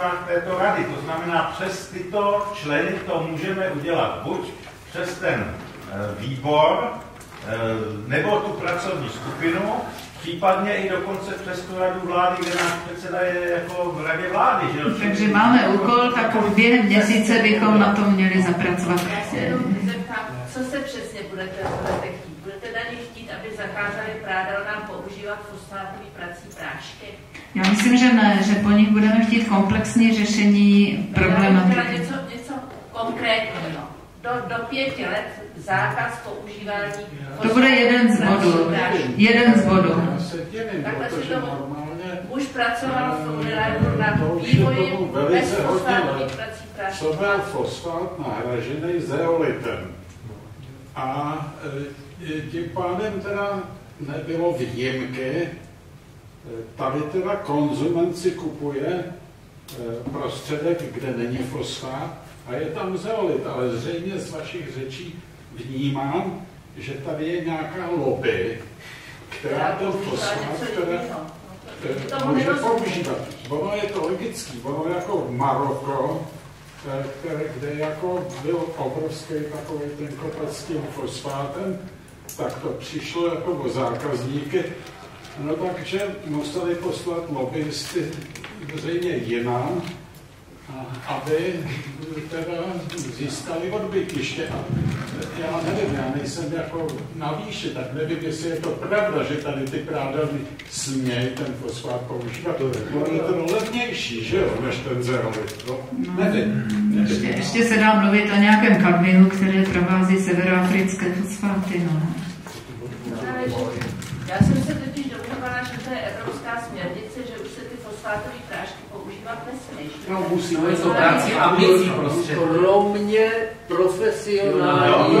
stranách této rady. To znamená, přes tyto členy to můžeme udělat buď přes ten eh, výbor, eh, nebo tu pracovní skupinu, případně i dokonce přes tu radu vlády, kde náš předseda je jako v radě vlády. Že? Takže máme úkol, tak během měsíce bychom na to měli zapracovat. co se přesně budete, budete chtít? Budete tady chtít, aby zakázali prádelnám používat fosfátový prací prášky? Já myslím, že ne, že po nich budeme chtít komplexní řešení problematiky. Něco, něco konkrétního. Do, do pěti let zákaz používání. To bude jeden z bodů. Jeden z bodů. Takhle si to už pracoval v Unileveru na vývoji bezfosfátových prací prášky. Co byl fosfát nahražený zeolitem. A e, tím pádem teda nebylo výjimky, Tady teda konzument si kupuje eh, prostředek, kde není fosfát a je tam zeolit, ale zřejmě z vašich řečí vnímám, že tady je nějaká lobby, která ten fosfát která, eh, může používat. Ono je to logický, ono jako Maroko, kde jako byl obrovský takový ten kopec s tím fosfátem, tak to přišlo jako o zákazníky. No takže museli poslat lobbyisty zřejmě jinam, aby teda získali odbytiště. A já nevím, já nejsem jako na výši, tak nevím, jestli je to pravda, že tady ty prádelny smějí ten fosfát používat. Ono je to levnější, že jo, než ten zeolit. No, nevím. Ještě, ještě se dá mluvit o nějakém kadmiu, které provází severoafrické fosfáty. No. Já jsem se totiž domnívala, že to je evropská směrnice, že už se fosfátové prášky používat nesmí. No, musíme to práci a mící prostředky. Kromě profesionální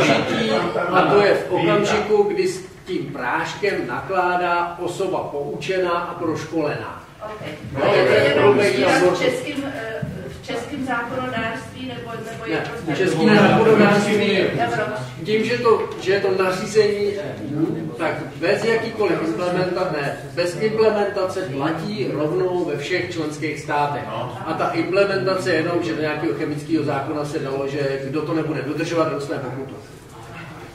užití, a to je v okamžiku, kdy s tím práškem nakládá osoba poučená a proškolená. Okay. No, je to jenom v českým, eh, v českým zákonodárství nebo, je. Český zákonodárství tím, že, to, že je to nařízení tak bez jakýkoliv implementace, ne, bez implementace platí rovnou ve všech členských státech. A ta implementace je jenom, že do nějakého chemického zákona se dalo, že kdo to nebude dodržovat, dostane pokutu.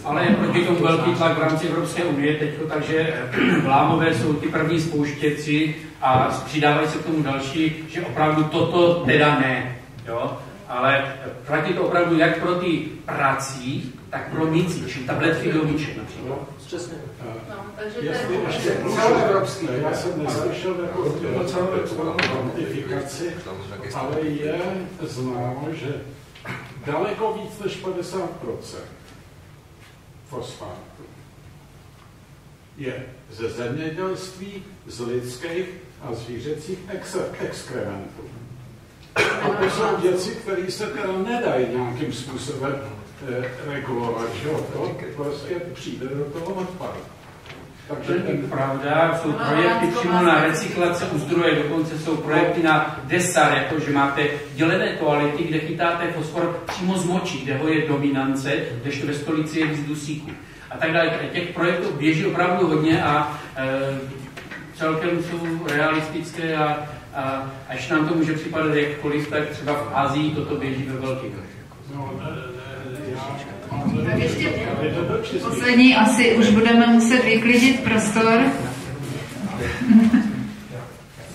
Ale je proti tomu velký tlak v rámci Evropské unie teď, takže vlámové jsou ty první spouštěci a přidávají se k tomu další, že opravdu toto teda ne. Jo? Ale platí to opravdu jak pro ty prací, tak pro mící, čili tabletky do míček například. No, přesně. No, takže Jestli ještě celoevropský, já jsem neslyšel jako kvantifikaci, ale je známo, že daleko víc než 50% fosfátu je ze zemědělství, z lidských a zvířecích exkrementů. A to jsou věci, které se teda nedají nějakým způsobem eh, regulovat, že jo? To prostě přijde do toho odpadu. Takže to je pravda, jsou projekty přímo na recyklace u zdroje, dokonce jsou projekty na desar, jako že máte dělené toalety, kde chytáte fosfor přímo z močí, kde ho je dominance, kdežto ve stolici je víc dusíku. A tak dále. Těch projektů běží opravdu hodně a e, celkem jsou realistické a a až nám to může připadat jakkoliv, tak třeba v Azii toto běží ve velkých. No, tak ještě poslední asi už budeme muset vyklidit prostor.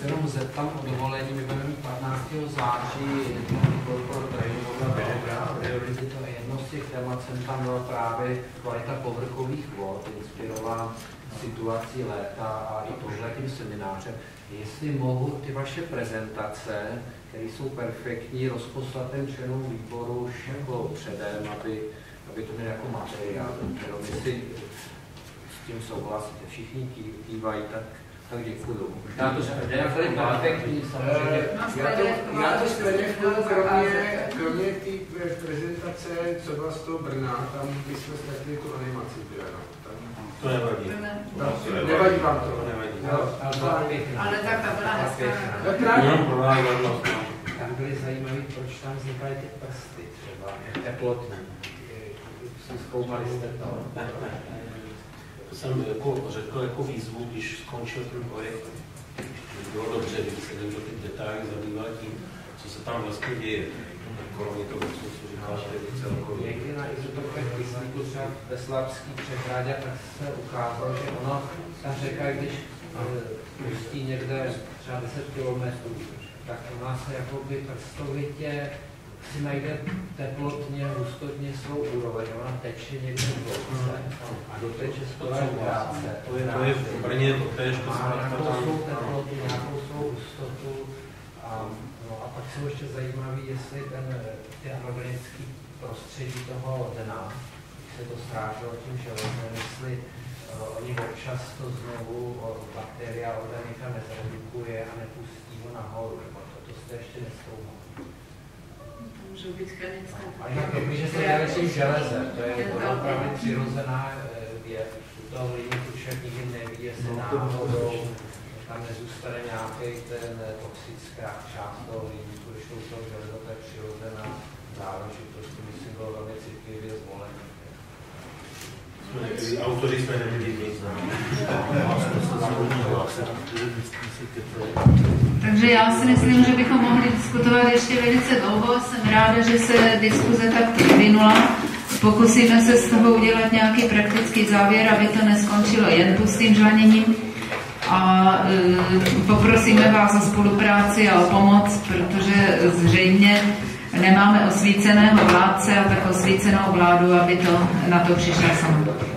Se jenom zeptám o dovolení, my budeme mít 15. září výbor pro krajinu a biodiverzitu a jedno z těch témat jsem tam byla právě kvalita povrchových vod, inspirován situací léta a i tím seminářem jestli mohu ty vaše prezentace, které jsou perfektní, rozposlat ten členům výboru už jako předem, aby, aby to měli jako materiál. Jenom jestli s tím souhlasíte, všichni kývají, tak tak děkuju. Já to perfektní, samozřejmě. Já to, já to z kromě, kromě té prezentace, co byla z toho Brna, tam my jsme ztratili tu animaci. Teda, no. To nevadí. Nevadí vám to? Nevadí. Ale tak ta byla hezká. Tam byly zajímavé, proč tam vznikaly ty prsty třeba, teplotní. Zkoumali jste to? jsem jako řekl jako výzvu, když skončil ten projekt, bylo dobře, kdyby se ty detaily zabýval tím, co se tam vlastně děje. Kromě toho, co, co říkáte celkově. Někdy na izotopech kyslíku třeba ve Slabský přehrádě, tak se ukázalo, že ono, ta řeka, když pustí někde třeba 10 kilometrů, tak ona se jakoby prstovitě si najde teplotně, hustotně svou úroveň, ona teče někde v hloubce a doteče skoro krátce. To je, to je v Brně to tež, to má nějakou svou teplotu, nějakou svou hustotu a, no, a pak jsou ještě zajímavý, jestli ten, ty anorganický prostředí toho dna, když se to strážilo tím železem, jestli uh, oni občas to znovu uh, bakteria organika nezredukuje a nepustí ho nahoru, nebo to, to jste ještě neskoumal můžou být chemické. A jinak to, že se dělali tím železem, to je opravdu přirozená věc. U toho hliníku člověk nikdy neví, jestli no, náhodou tam nezůstane nějaký ten toxická část toho hliníku, když to u toho železa, to je přirozená záležitost, myslím, bylo velmi citlivě zvolené. Autoři jsme nebyli Takže já si myslím, že bychom mohli diskutovat ještě velice dlouho. Jsem ráda, že se diskuze takto vyvinula. Pokusíme se z toho udělat nějaký praktický závěr, aby to neskončilo jen pustým žvaněním. A e, poprosíme vás o spolupráci a o pomoc, protože zřejmě nemáme osvíceného vládce a tak osvícenou vládu, aby to na to přišla sama.